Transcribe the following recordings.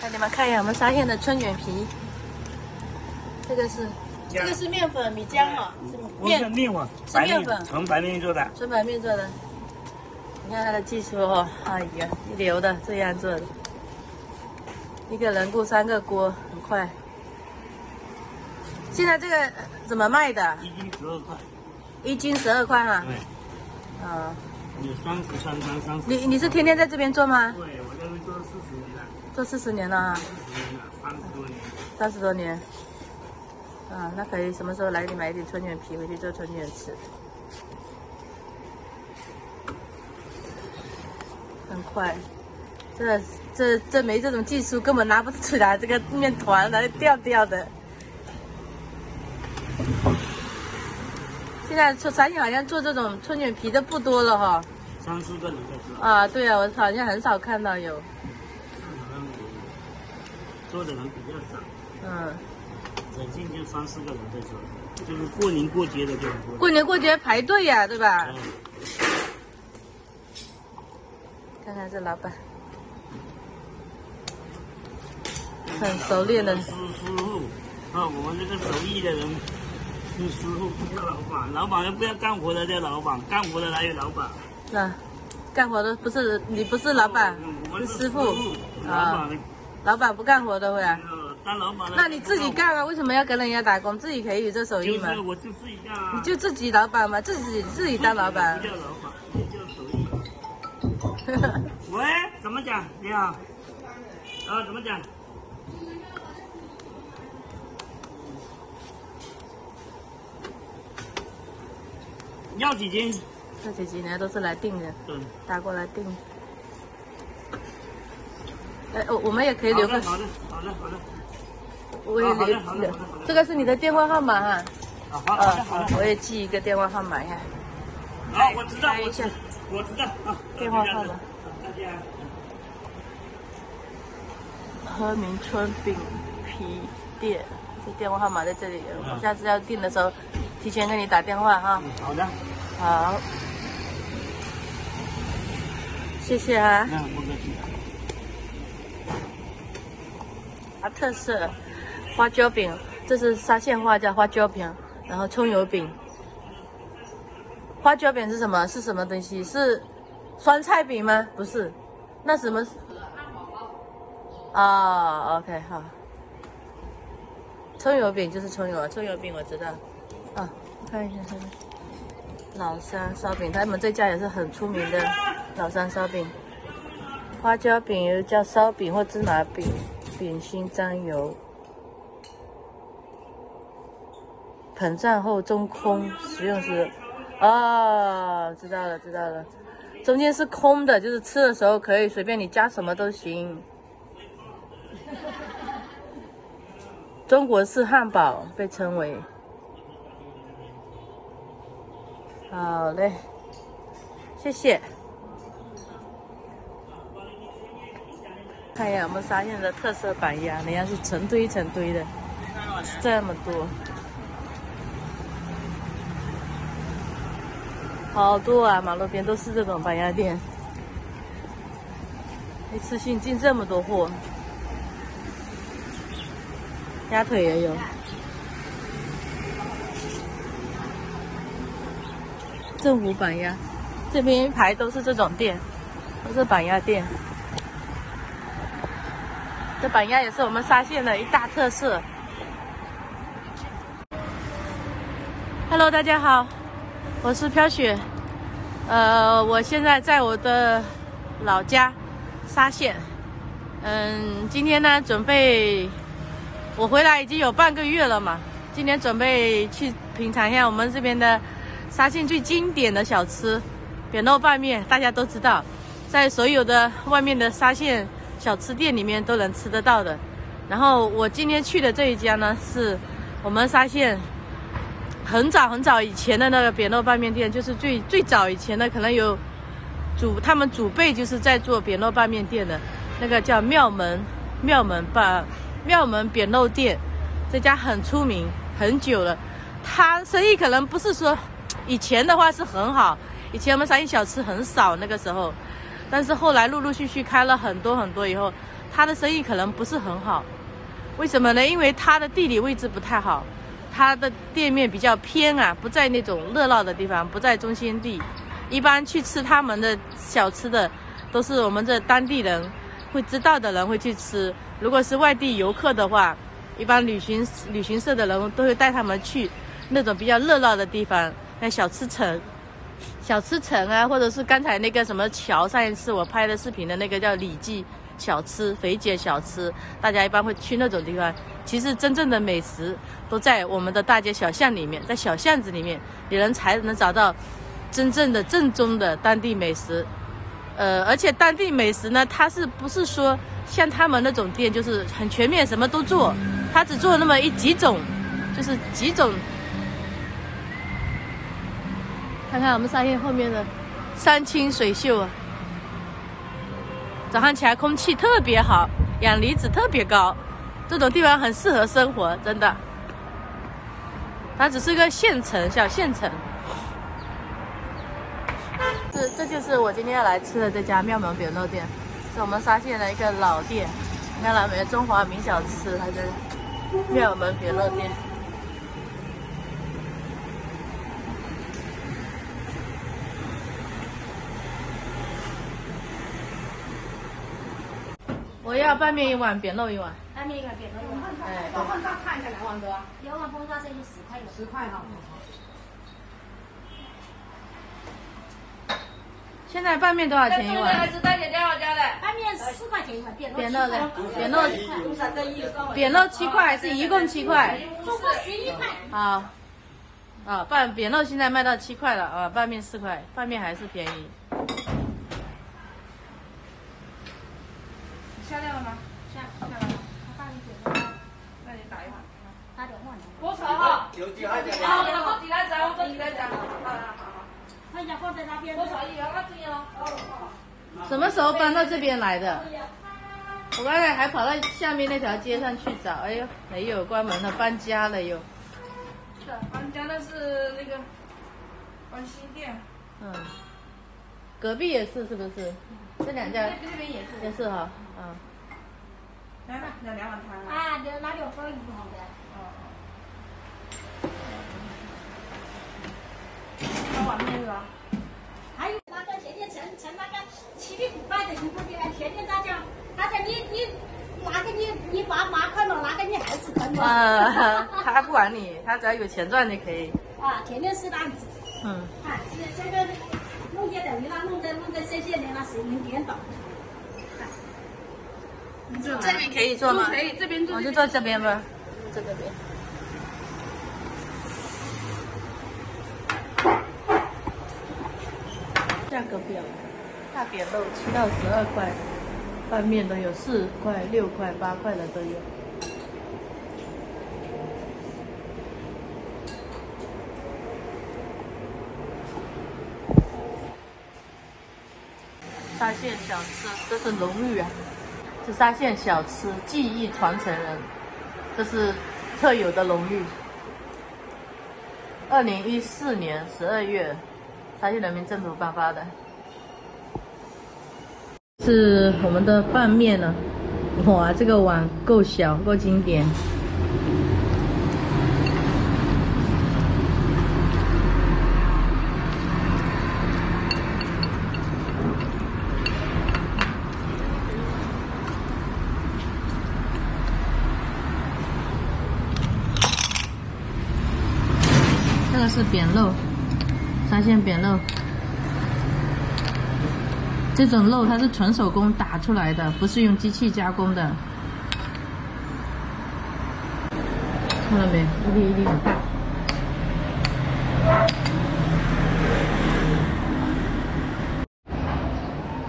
给你们看一下我们沙县的春卷皮，这个是这个是面粉米浆哈，是我是面面粉，是面粉纯白面做的。纯白面做的。你看它的技术哦，哎呀，一流的这样做的，一个人雇三个锅，很快。现在这个怎么卖的？一斤十二块，一斤十二块哈。对，啊，有三十三张，三十。你你是天天在这边做吗？对，我在这边做了四十年了，做四十年了哈，四十年了，三十多年。三十多年。啊，那可以什么时候来买一点春卷皮回去做春卷吃？很快，这这这没这种技术根本拿不出来，这个面团来掉掉的。现在做陕西好像做这种春卷皮的不多了哈。三四个人在做，啊，对啊，我好像很少看到有。做的人比较少，嗯，整天就三四个人在做，就是过年过节的就很多。过年过节排队呀、对吧？嗯看看这老板，很熟练的师师傅啊，我们这个手艺的人是师傅，不是老板。老板就不要干活的叫老板，干活的哪有老板？那干活的不是你不是老板是师傅啊。老板不干活的会啊？呃当老板。那你自己干啊？为什么要跟人家打工？自己可以有这手艺嘛就是？我就自己干啊。你就自己老板嘛，自己自己当老板不。叫老板，也叫手艺。喂，怎么讲？你好。啊，怎么讲？要几斤？这几几年都是来订的，嗯，打过来订。哎，我我们也可以留个，好的，好的，好的，我也留留这个是你的电话号码哈。好的，好啊的，好的，。我也记一个电话号码呀。好，我知道，我知，我知道啊。电话号码大家。和民春饼皮店，这电话号码在这里。我下次要订的时候，提前跟你打电话哈。嗯好的，好，谢谢啊。那不客气。啊，特色花椒饼，这是沙县话叫花椒饼，然后葱油饼。花椒饼是什么？是什么东西？是酸菜饼吗？不是，那什么？啊、o k 好。葱油饼就是葱油啊，葱油饼我知道。啊，看一下这个老三烧饼，他们这家也是很出名的老山烧饼。花椒饼又叫烧饼或芝麻饼，饼心沾油，膨胀后中空，食用时，哦，知道了知道了，中间是空的，就是吃的时候可以随便你加什么都行。中国式汉堡被称为。好嘞，谢谢。看一下我们沙县的特色板鸭，人家是成堆成堆的，这么多，好多啊！马路边都是这种板鸭店，一次性进这么多货，鸭腿也有，正午板鸭，这边一排都是这种店，都是板鸭店。这板鸭也是我们沙县的一大特色。Hello，大家好，我是飘雪。呃，我现在在我的老家沙县。嗯，今天呢，准备我回来已经有半个月了嘛，今天准备去品尝一下我们这边的沙县最经典的小吃——扁豆拌面。大家都知道，在所有的外面的沙县小吃店里面都能吃得到的。然后我今天去的这一家呢，是我们沙县很早很早以前的那个扁豆拌面店，就是最最早以前的，可能有祖他们祖辈就是在做扁豆拌面店的，那个叫庙门庙门拌庙门扁豆店，这家很出名很久了。他生意可能不是说以前的话是很好，以前我们沙县小吃很少那个时候，但是后来陆陆续续开了很多很多以后，他的生意可能不是很好。为什么呢？因为他的地理位置不太好，他的店面比较偏啊，不在那种热闹的地方，不在中心地。一般去吃他们的小吃的，都是我们这当地人会知道的人会去吃。如果是外地游客的话，一般旅行旅行社的人都会带他们去那种比较热闹的地方，那小吃城、小吃城啊，或者是刚才那个什么桥，上一次我拍的视频的那个叫李记。小吃肥姐小吃，大家一般会去那种地方。其实真正的美食都在我们的大街小巷里面，在小巷子里面，你能才能找到真正的正宗的当地美食。呃，而且当地美食呢，它是不是说像他们那种店就是很全面，什么都做？他只做那么一几种，就是几种。看看我们沙县后面的山清水秀啊。早上起来空气特别好，氧离子特别高，这种地方很适合生活，真的。它只是个县城，小县城。这这就是我今天要来吃的这家庙门扁肉店，是我们沙县的一个老店。你看到没？中华名小吃，它是庙门扁肉店。我要拌面一碗，扁肉一碗。拌面一碗，扁肉一碗。哎，包饭差一下两碗多。两碗风沙生就十块了。十块哈。现在拌面多少钱一碗？拌面四块钱一碗，扁肉扁肉的，扁肉。扁肉七块，是一共七块。总共十一块。好。啊，拌扁肉现在卖到七块了啊，拌面四块，拌面还是便宜。下料了吗？下下了。他帮你点了，那你打一会儿。打电话。多少哈？有几来讲？好，我做几来讲，我做几来讲。好好好。他家放在那边。多少一元？那这样哦。什么时候搬到这边来的？我刚才还跑到下面那条街上去找，哎呦，没有，关门了，搬家了又。是，搬家的是那个关新店。嗯。隔壁也是，是不是？这两家。这边也是。也是哈。嗯，来吧，要两碗汤啊，那那两份一好的。哦哦。两碗面是吧？还有那个甜甜城城那个七里古拜的一个店，甜甜大酱，大家你你拿给你你爸妈看了，拿给你孩子看了。啊，他不管你，他只要有钱赚就可以。啊，甜甜是担子。嗯。啊，这这个弄点等于那弄的弄的这些年那谁能颠倒。这边可以坐吗？可以，这边坐我就坐这边吧，坐这边。价格表，大扁肉七到十二块，拌面都有四块、六块、八块的都有。沙县小吃，这是龙玉啊。是沙县小吃技艺传承人，这是特有的荣誉。二零一四年十二月，沙县人民政府颁发的。是我们的拌面呢，哇，这个碗够小，够经典。是扁肉，沙县扁肉。这种肉它是纯手工打出来的，不是用机器加工的。看到没？一粒一粒很大。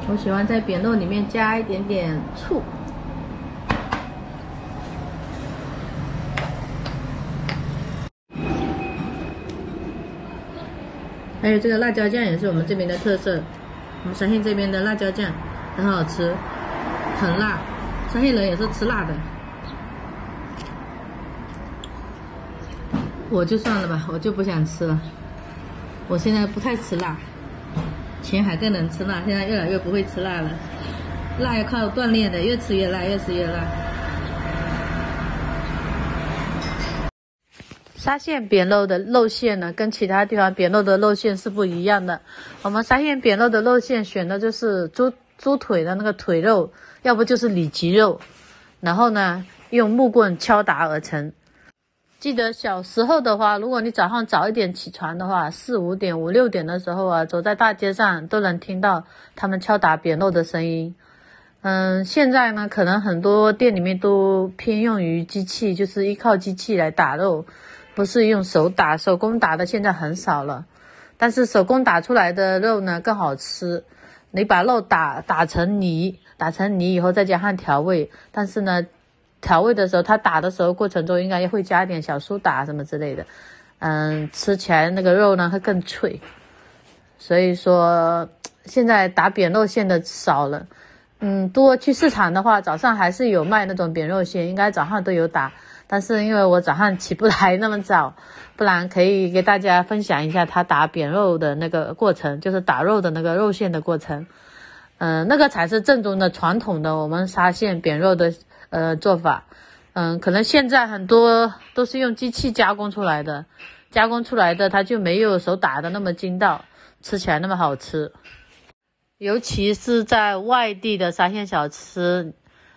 我喜欢在扁肉里面加一点点醋。还有这个辣椒酱也是我们这边的特色，我们沙县这边的辣椒酱很好吃，很辣，沙县人也是吃辣的。我就算了吧，我就不想吃了。我现在不太吃辣，前海更能吃辣，现在越来越不会吃辣了，辣要靠锻炼的，越吃越辣，越吃越辣。沙县扁肉的肉馅呢，跟其他地方扁肉的肉馅是不一样的。我们沙县扁肉的肉馅选的就是猪猪腿的那个腿肉，要不就是里脊肉，然后呢用木棍敲打而成。记得小时候的话，如果你早上早一点起床的话，四五点、五六点的时候啊，走在大街上都能听到他们敲打扁肉的声音。嗯，现在呢，可能很多店里面都偏用于机器，就是依靠机器来打肉。不是用手打，手工打的现在很少了，但是手工打出来的肉呢更好吃。你把肉打打成泥，打成泥以后再加上调味，但是呢，调味的时候它打的时候过程中应该会加一点小苏打什么之类的，嗯，吃起来那个肉呢会更脆。所以说现在打扁肉馅的少了，嗯，多去市场的话，早上还是有卖那种扁肉馅，应该早上都有打。但是因为我早上起不来那么早，不然可以给大家分享一下他打扁肉的那个过程，就是打肉的那个肉馅的过程。嗯，那个才是正宗的传统的我们沙县扁肉的呃做法。嗯，可能现在很多都是用机器加工出来的，加工出来的它就没有手打的那么筋道，吃起来那么好吃。尤其是在外地的沙县小吃。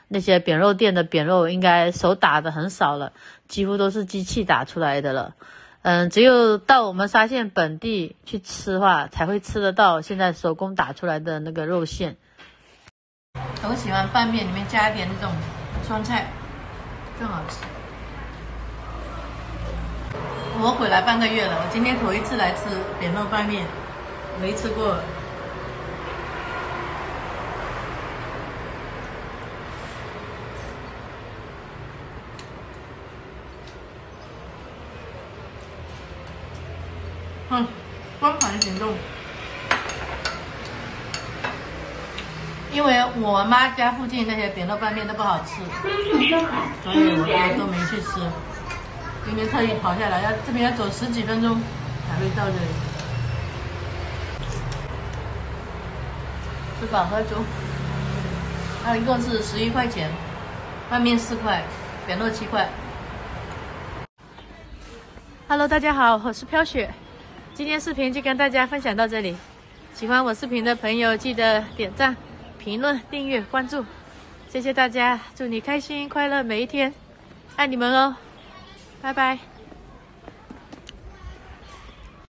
那些扁肉店的扁肉应该手打的很少了，几乎都是机器打出来的了。嗯，只有到我们沙县本地去吃的话，才会吃得到现在手工打出来的那个肉馅。我喜欢拌面里面加一点那种酸菜，更好吃。我回来半个月了，我今天头一次来吃扁肉拌面，没吃过。嗯，光盘行动。因为我妈家附近那些扁肉拌面都不好吃，所以我都没去吃。今天特意跑下来，要这边要走十几分钟才会到这里。吃饱喝足，它一共是十一块钱，拌面四块，扁肉七块。Hello，大家好，我是飘雪。今天视频就跟大家分享到这里，喜欢我视频的朋友记得点赞、评论、订阅、关注，谢谢大家，祝你开心快乐每一天，爱你们哦，拜拜。